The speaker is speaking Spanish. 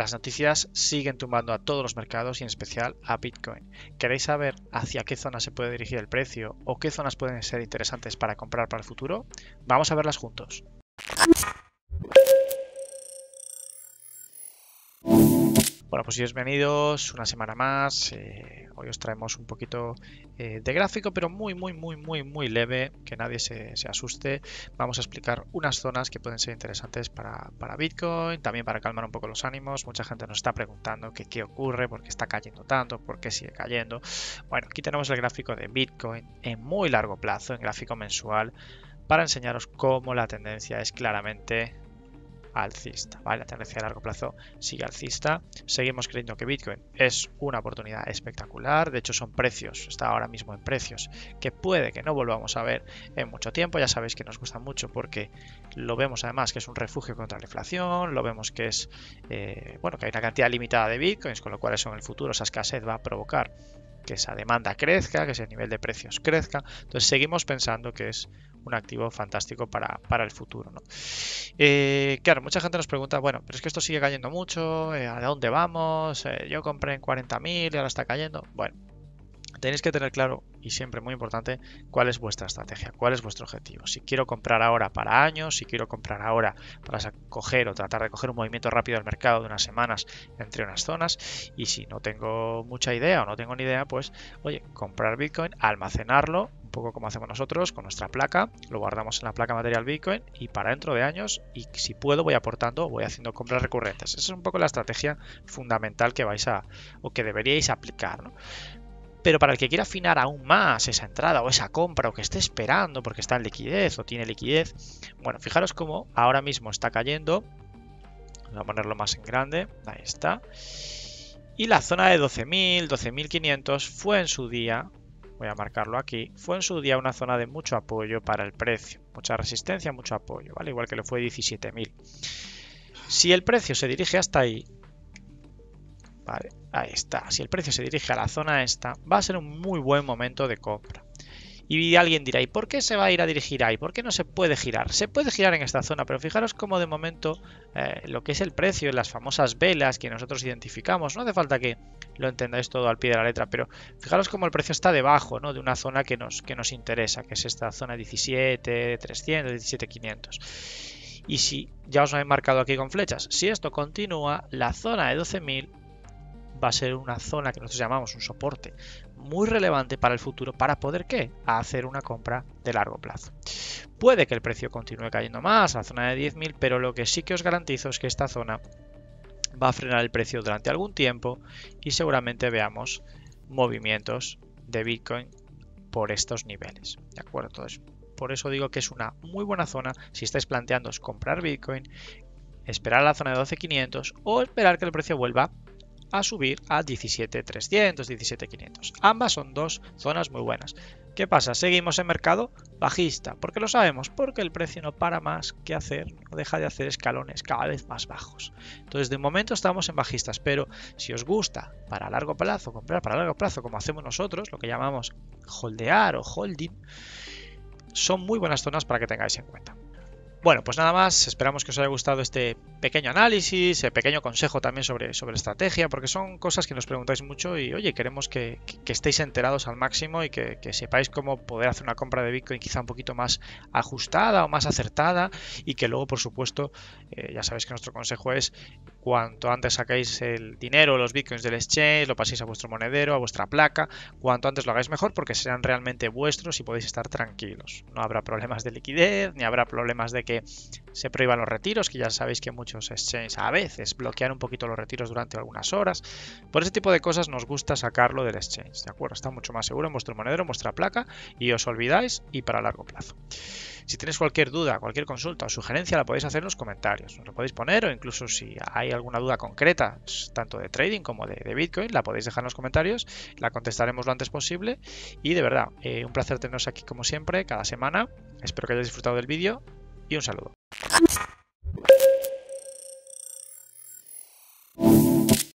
Las noticias siguen tumbando a todos los mercados y en especial a Bitcoin. ¿Queréis saber hacia qué zona se puede dirigir el precio o qué zonas pueden ser interesantes para comprar para el futuro? Vamos a verlas juntos. Bueno, pues bienvenidos una semana más. Eh, hoy os traemos un poquito eh, de gráfico, pero muy, muy, muy, muy, muy leve, que nadie se, asuste. Vamos a explicar unas zonas que pueden ser interesantes para, Bitcoin, también para calmar un poco los ánimos. Mucha gente nos está preguntando que qué ocurre, por qué está cayendo tanto, por qué sigue cayendo. Bueno, aquí tenemos el gráfico de Bitcoin en muy largo plazo, en gráfico mensual, para enseñaros cómo la tendencia es claramente alcista. ¿vale? La tendencia a largo plazo sigue alcista. Seguimos creyendo que Bitcoin es una oportunidad espectacular. De hecho, son precios, está ahora mismo en precios que puede que no volvamos a ver en mucho tiempo. Ya sabéis que nos gusta mucho porque lo vemos además que es un refugio contra la inflación. Lo vemos que es, eh, bueno, que hay una cantidad limitada de Bitcoins, con lo cual eso en el futuro, esa escasez va a provocar que esa demanda crezca, que ese nivel de precios crezca. Entonces seguimos pensando que es un activo fantástico para, el futuro. Eh, claro, mucha gente nos pregunta, bueno, pero es que esto sigue cayendo mucho, eh, ¿a dónde vamos? Eh, yo compré en 40.000 y ahora está cayendo. Bueno, tenéis que tener claro, y siempre muy importante, cuál es vuestra estrategia, cuál es vuestro objetivo. Si quiero comprar ahora para años, si quiero comprar ahora para coger o tratar de coger un movimiento rápido del mercado de unas semanas entre unas zonas, y si no tengo mucha idea o no tengo ni idea, pues, oye, comprar Bitcoin, almacenarlo un poco como hacemos nosotros con nuestra placa, lo guardamos en la placa material Bitcoin y para dentro de años y si puedo voy aportando, voy haciendo compras recurrentes. Esa es un poco la estrategia fundamental que vais a o que deberíais aplicar. Pero para el que quiera afinar aún más esa entrada o esa compra o que esté esperando porque está en liquidez o tiene liquidez, bueno, fijaros cómo ahora mismo está cayendo. Voy a ponerlo más en grande, ahí está. Y la zona de 12.000, 12.500 fue en su día voy a marcarlo aquí, fue en su día una zona de mucho apoyo para el precio, mucha resistencia, mucho apoyo, ¿vale? Igual que lo fue 17.000. Si el precio se dirige hasta ahí, vale, ahí está, si el precio se dirige a la zona esta, va a ser un muy buen momento de compra. Y alguien dirá, ¿y por qué se va a ir a dirigir ahí? ¿Por qué no se puede girar? Se puede girar en esta zona, pero fijaros cómo de momento eh, lo que es el precio, las famosas velas que nosotros identificamos, no hace falta que lo entendáis todo al pie de la letra, pero fijaros cómo el precio está debajo ¿no? de una zona que nos, que nos interesa, que es esta zona 17, 300, 17, 500. Y si ya os lo he marcado aquí con flechas, si esto continúa, la zona de 12.000 va a ser una zona que nosotros llamamos un soporte muy relevante para el futuro para poder qué? hacer una compra de largo plazo. Puede que el precio continúe cayendo más a la zona de 10.000, pero lo que sí que os garantizo es que esta zona va a frenar el precio durante algún tiempo y seguramente veamos movimientos de Bitcoin por estos niveles. ¿De acuerdo? Entonces, por eso digo que es una muy buena zona si estáis planteando comprar Bitcoin, esperar a la zona de 12.500 o esperar que el precio vuelva a subir a 17.300, 17.500. Ambas son dos zonas muy buenas. ¿Qué pasa? Seguimos en mercado bajista. ¿Por qué lo sabemos? Porque el precio no para más que hacer, no deja de hacer escalones cada vez más bajos. Entonces, de momento estamos en bajistas, pero si os gusta para largo plazo, comprar para largo plazo, como hacemos nosotros, lo que llamamos holdear o holding, son muy buenas zonas para que tengáis en cuenta. Bueno, pues nada más, esperamos que os haya gustado este pequeño análisis, eh, pequeño consejo también sobre, sobre estrategia, porque son cosas que nos preguntáis mucho y oye, queremos que, estéis enterados al máximo y que, sepáis cómo poder hacer una compra de Bitcoin quizá un poquito más ajustada o más acertada y que luego, por supuesto, eh, ya sabéis que nuestro consejo es cuanto antes sacáis el dinero, los Bitcoins del exchange, lo paséis a vuestro monedero, a vuestra placa, cuanto antes lo hagáis mejor porque serán realmente vuestros y podéis estar tranquilos. No habrá problemas de liquidez, ni habrá problemas de que se prohíban los retiros, que ya sabéis que muchos exchanges a veces bloquean un poquito los retiros durante algunas horas. Por ese tipo de cosas nos gusta sacarlo del exchange, ¿de acuerdo? Está mucho más seguro en vuestro monedero, en vuestra placa y os olvidáis y para largo plazo. Si tenéis cualquier duda, cualquier consulta o sugerencia, la podéis hacer en los comentarios. Nos lo podéis poner o incluso si hay alguna duda concreta, tanto de trading como de, Bitcoin, la podéis dejar en los comentarios. La contestaremos lo antes posible. Y de verdad, eh, un placer teneros aquí como siempre, cada semana. Espero que hayáis disfrutado del vídeo y un saludo.